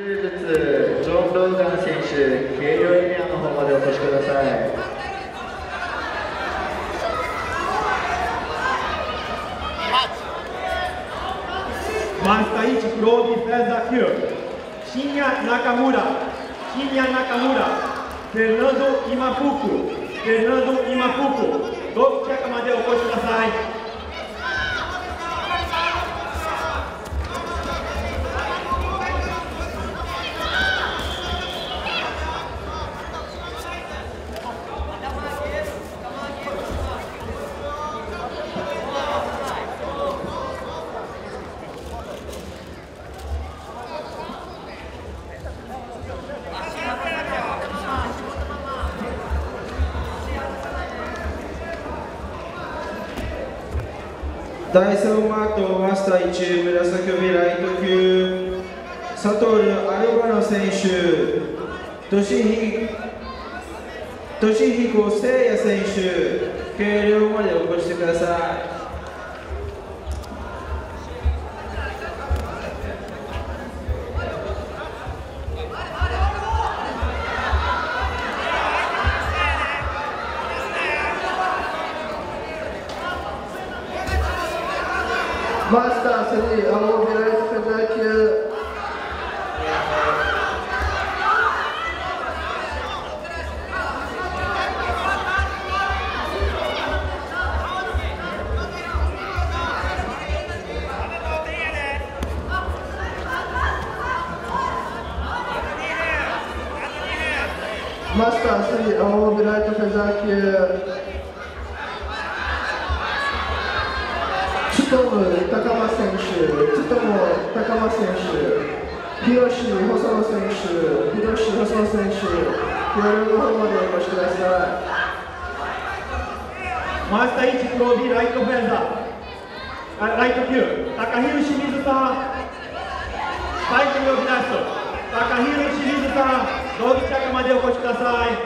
柔術ジョン・ローガン選手軽量エリアの方までお越しください。マスター1黒帯フェザー級深夜中村深夜中村。フェルナンド・イマフクフェルナンド・イマフクどちらかまでお越しください。第3マートマスター1紫帯ライト級佐藤アルバノ選手俊彦聖也選手軽量までお越しください。マスター3青帯ライトフェザー級マスター3青帯ライトム高間選手、ツトム高間選手、ヒロシ細野選手、ヒロシ細野選手、協力の方までお越しください。マスター1黒帯ライトフェンダーライト級高弘清水さんファイト呼び出す高弘清水さん道着着までお越しください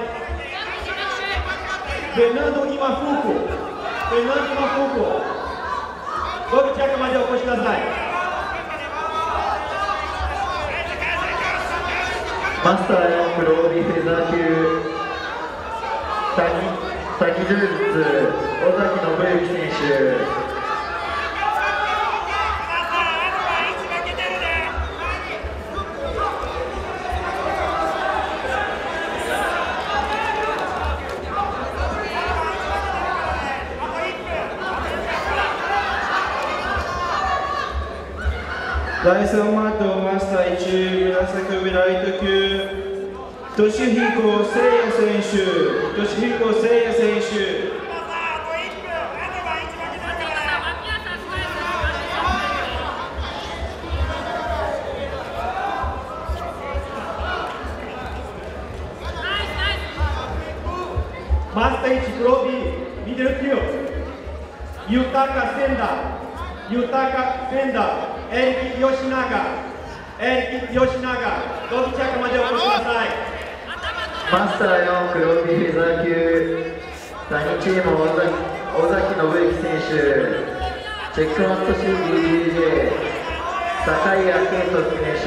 ベナード・イマフークベナード・イマフークゴール着までお越しください。マスター4黒帯フェザー級先先術第3マートマスター1紫帯ライト級俊彦誠也選手俊彦誠也選手マスター1黒帯ミドル級豊かセンダー豊かフェーエリキ・ヨシエリキ・着までお越しくださいマスター4黒帯フェザー級第2チーム尾崎信之選手チェックマット CDDJ 酒井明人選手